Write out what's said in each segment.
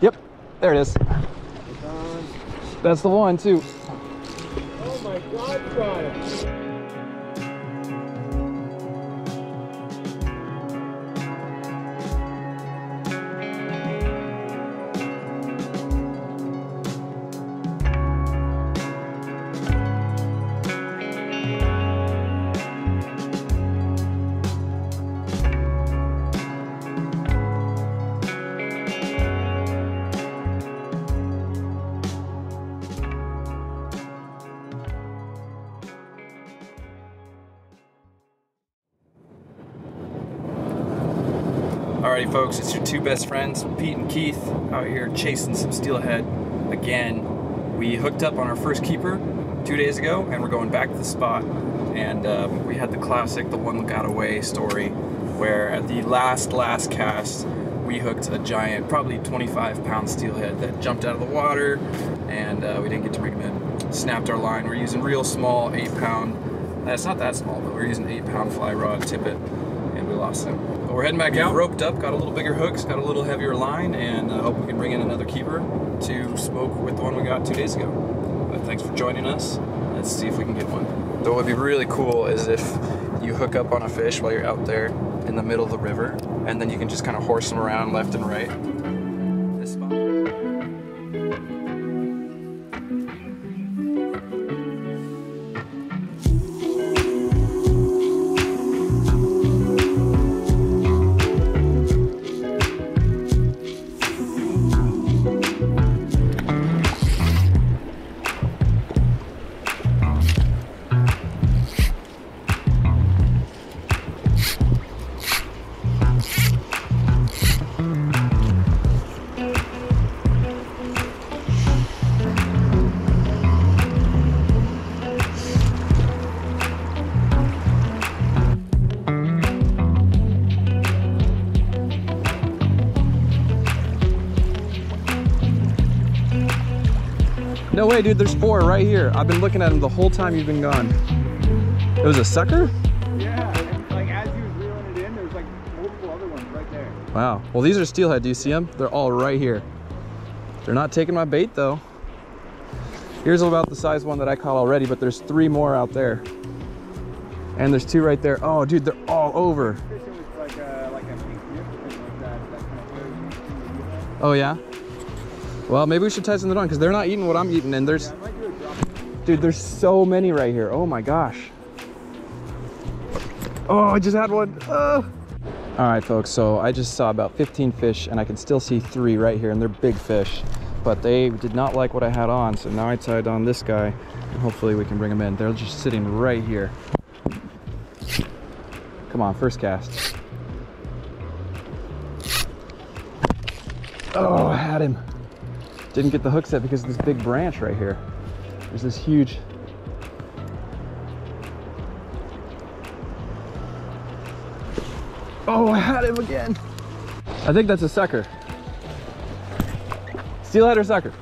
Yep, there it is. That's the one too. Oh my god, Alrighty, folks, it's your two best friends, Pete and Keith, out here chasing some steelhead again. We hooked up on our first keeper two days ago, and we're going back to the spot. And um, we had the classic, the one that got away story, where at the last, last cast, we hooked a giant, probably 25 pound steelhead that jumped out of the water, and uh, we didn't get to bring him in. Snapped our line. We're using real small, eight pound. That's not that small, but we're using eight pound fly rod tippet, and we lost him. We're heading back out, roped up, got a little bigger hooks, got a little heavier line, and uh, hope we can bring in another keeper to smoke with the one we got two days ago. But thanks for joining us. Let's see if we can get one. So what would be really cool is if you hook up on a fish while you're out there in the middle of the river, and then you can just kind of horse them around left and right. No way, dude. There's four right here. I've been looking at them the whole time you've been gone. It was a sucker? Yeah, like as he was reeling it in, there's like multiple other ones right there. Wow. Well, these are steelhead. Do you see them? They're all right here. They're not taking my bait though. Here's about the size one that I caught already, but there's three more out there. And there's two right there. Oh, dude, they're all over. Fishing with like a like a pink nymph or something like that. That kind of hairy. Oh yeah. Well, maybe we should test them on because they're not eating what I'm eating, and there's, dude, there's so many right here. Oh my gosh. Oh, I just had one. All right, folks. So I just saw about 15 fish, and I can still see three right here, and they're big fish. But they did not like what I had on, so now I tied on this guy, and hopefully we can bring them in. They're just sitting right here. Come on, first cast. Oh, I had him. Didn't get the hook set because of this big branch right here. There's this huge. Oh, I had him again. I think that's a sucker. Steelhead or sucker?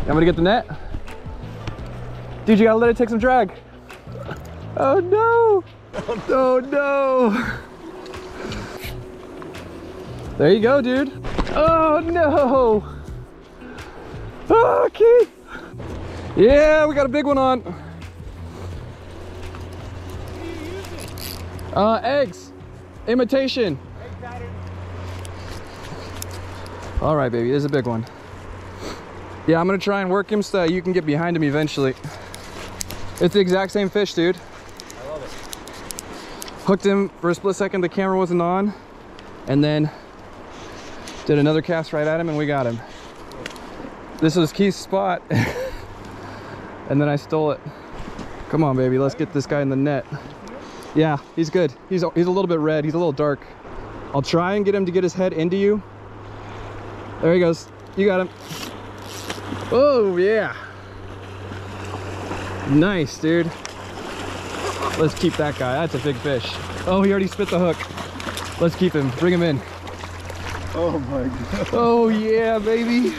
I'm gonna get the net. Dude, you gotta let it take some drag. Oh no! Oh no! There you go, dude. Oh no! Oh, Keith! Yeah, we got a big one on. Uh, eggs. Imitation. All right, baby, this is a big one. Yeah, I'm gonna try and work him so you can get behind him eventually. It's the exact same fish, dude. I love it. Hooked him for a split second, the camera wasn't on, and then did another cast right at him and we got him. This was Keith's spot. and then I stole it. Come on, baby, let's get this guy in the net. Yeah, he's good. He's he's a little bit red, he's a little dark. I'll try and get him to get his head into you. There he goes. You got him. Oh, yeah. Nice, dude. Let's keep that guy. That's a big fish. Oh, he already spit the hook. Let's keep him. Bring him in. Oh my god. Oh, yeah, baby.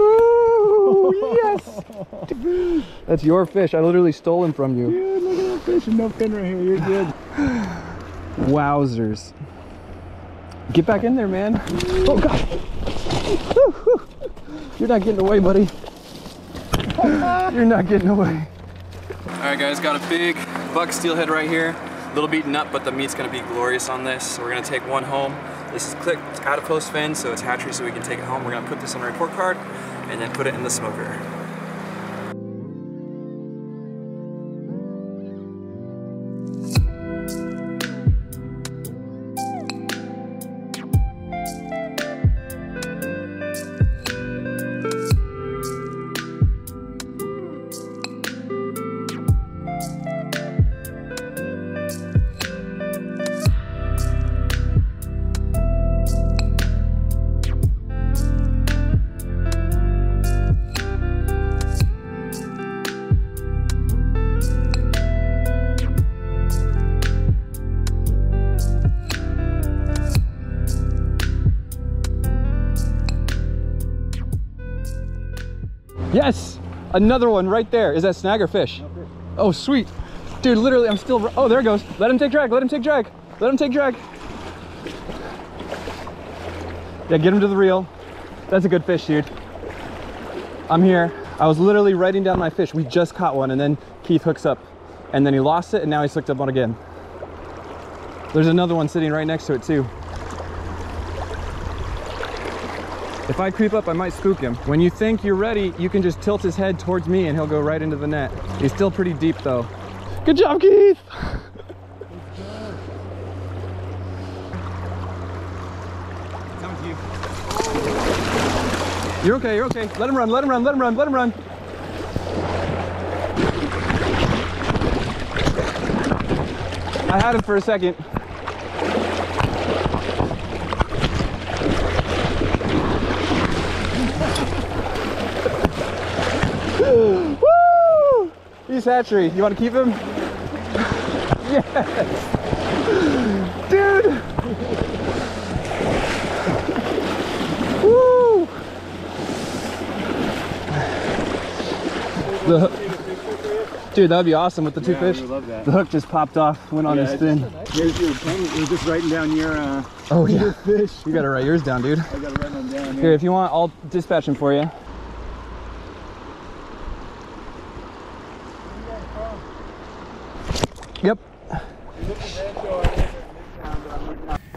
Ooh, yes. That's your fish. I literally stole him from you. Dude, look at that fish and no fin right here. You're good. Wowzers. Get back in there, man. Oh, God. You're not getting away, buddy. You're not getting away. All right, guys, got a big buck steelhead right here. A little beaten up, but the meat's gonna be glorious on this. So we're gonna take one home. This is clicked adipose fin, so it's hatchery, so we can take it home. We're gonna put this on a report card and then put it in the smoker. Yes, another one right there. Is that snag or fish? Oh, sweet. Dude, literally, I'm still, oh, there it goes. Let him take drag, let him take drag. Let him take drag. Yeah, get him to the reel. That's a good fish, dude. I'm here. I was literally writing down my fish. We just caught one and then Keith hooks up and then he lost it and now he's hooked up on again. There's another one sitting right next to it too. If I creep up, I might spook him. When you think you're ready, you can just tilt his head towards me and he'll go right into the net. He's still pretty deep though. Good job, Keith! You're okay, you're okay. Let him run, let him run, let him run, let him run. I had him for a second. Woo! He's hatchery. You want to keep him? Yes! Dude! Woo! The Dude, that'd be awesome with the two Yeah, fish. we would love that. The hook just popped off, went on Yeah, his spin. Here's your pen. We're just writing down your uh, Oh your fish. you gotta write yours down, dude. I gotta write them down Here, here. if you want, I'll dispatch him for you. Yep.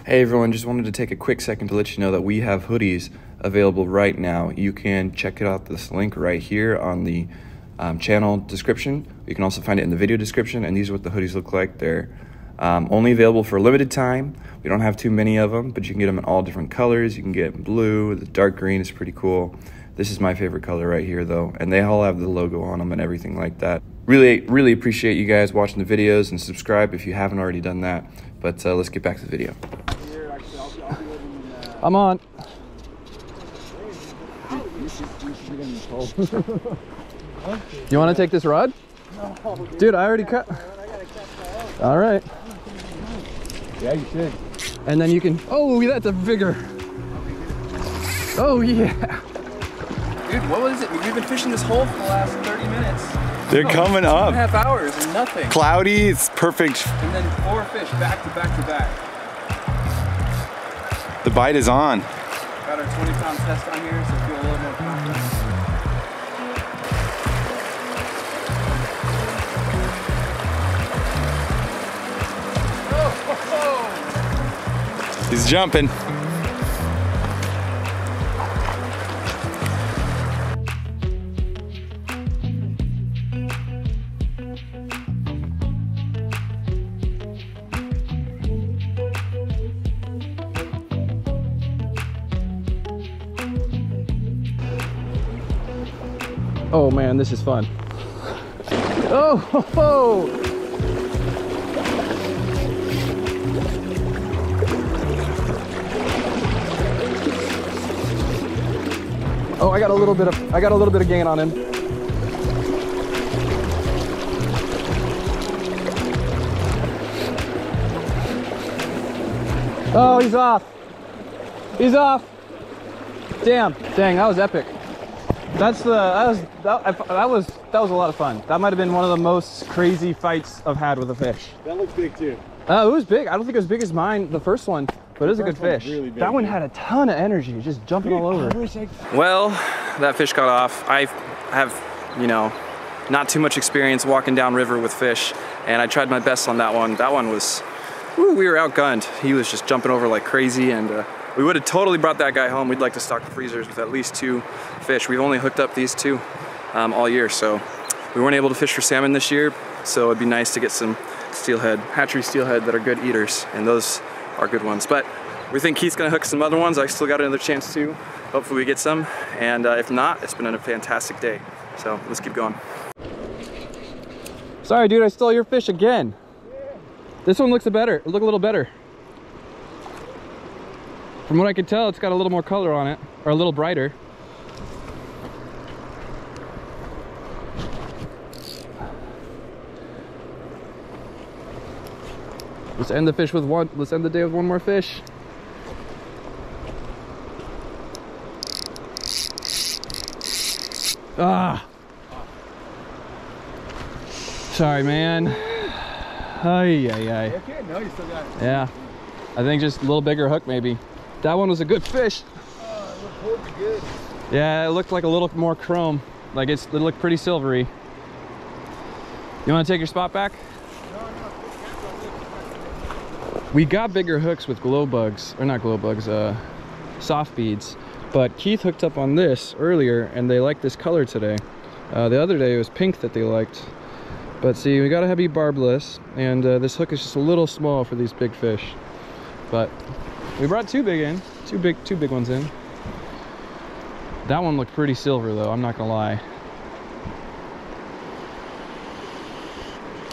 Hey everyone, just wanted to take a quick second to let you know that we have hoodies available right now. You can check it out this link right here on the um, channel description. You can also find it in the video description, and these are what the hoodies look like. They're um, only available for a limited time. We don't have too many of them, but you can get them in all different colors. You can get blue, the dark green is pretty cool. This is my favorite color right here though, and they all have the logo on them and everything like that. Really, really appreciate you guys watching the videos and subscribe if you haven't already done that. But uh, let's get back to the video. I'll, I'll be living in. I'm on. you should, you should be getting cold. You want to take this rod? Dude, I already cut. All right. yeah, you should. And then you can. Oh, that's a bigger. Oh yeah. Dude, what was it? We've been fishing this hole for the last 30 minutes. They're coming Two a up. half hours and nothing. Cloudy, it's perfect. And then four fish back to back to back. The bite is on. Got our 20 pound test on here, so feel a little more confident. Oh, He's jumping. Oh man, this is fun. Oh, ho, ho. Oh, I got a little bit of I got a little bit of gain on him. Oh, he's off. He's off. Damn. Dang, that was epic. That's the that was that, that was that was a lot of fun. That might have been one of the most crazy fights I've had with a fish. That looks big too. Uh, it was big. I don't think it was big as mine, the first one, but it was a good fish. really big, that one dude. had a ton of energy, just jumping all over. Well, that fish got off. I have, you know, not too much experience walking down river with fish, and I tried my best on that one. That one was, woo, we were outgunned. He was just jumping over like crazy, and uh, we would have totally brought that guy home. We'd like to stock the freezers with at least two fish. We've only hooked up these two um, all year, so we weren't able to fish for salmon this year. So it'd be nice to get some steelhead, hatchery steelhead that are good eaters, and those are good ones. But we think Keith's gonna hook some other ones. I still got another chance too. Hopefully we get some. And uh, if not, it's been a fantastic day. So let's keep going. Sorry, dude, I stole your fish again. This one looks a better, look a little better. From what I can tell, it's got a little more color on it, or a little brighter. Let's end the fish with one. Let's end the day with one more fish. Ah. Sorry, man. Ay, ay, ay. Okay, no, you still got it. Yeah. I think just a little bigger hook, maybe. That one was a good fish. Hold good. Yeah, it looked like a little more chrome. Like it's, it looked pretty silvery. You want to take your spot back? We got bigger hooks with glow bugs, or not glow bugs, uh, soft beads. But Keith hooked up on this earlier, and they liked this color today. Uh, the other day it was pink that they liked. But see, we gotta be barbless, and uh, this hook is just a little small for these big fish. But we brought two big in, two big, two big ones in. That one looked pretty silver though, I'm not gonna lie.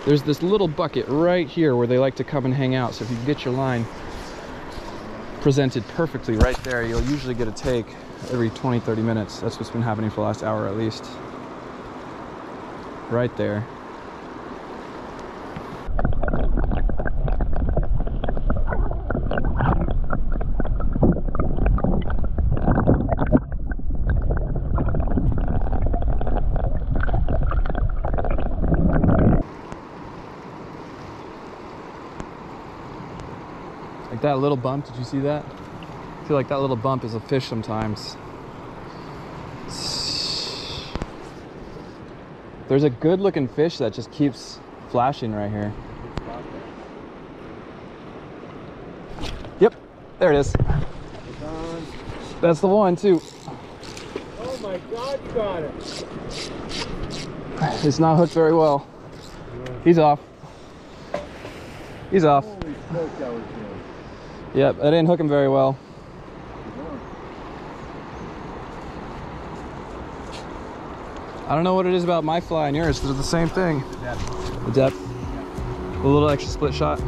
There's this little bucket right here where they like to come and hang out. So if you get your line presented perfectly right there, you'll usually get a take every 20, 30 minutes. That's what's been happening for the last hour at least. Right there. That little bump, did you see that? I feel like that little bump is a fish sometimes. There's a good looking fish that just keeps flashing right here. Yep, there it is. That's the one too. Oh my god, you got it. It's not hooked very well. He's off. He's off. Holy smoke, that was good. Yep, I didn't hook him very well. I don't know what it is about my fly and yours. They're the same thing. The depth. A little extra split shot.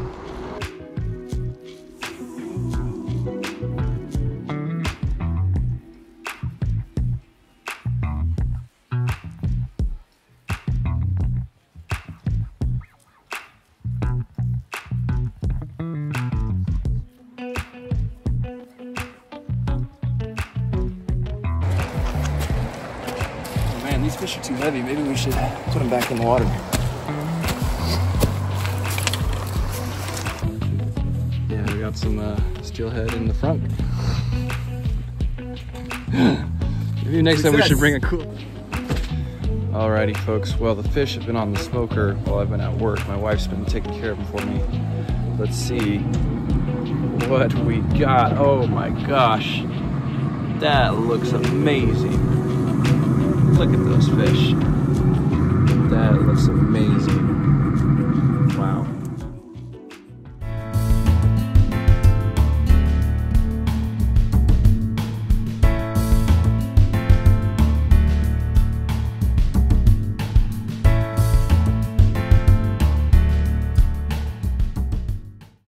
Man, these fish are too heavy. Maybe we should put them back in the water. Yeah, we got some uh, steelhead in the front. Maybe next time we should bring a cool. Alrighty, folks. Well, the fish have been on the smoker while I've been at work. My wife's been taking care of them for me. Let's see what we got. Oh my gosh, that looks amazing. Look at those fish. That looks amazing. Wow.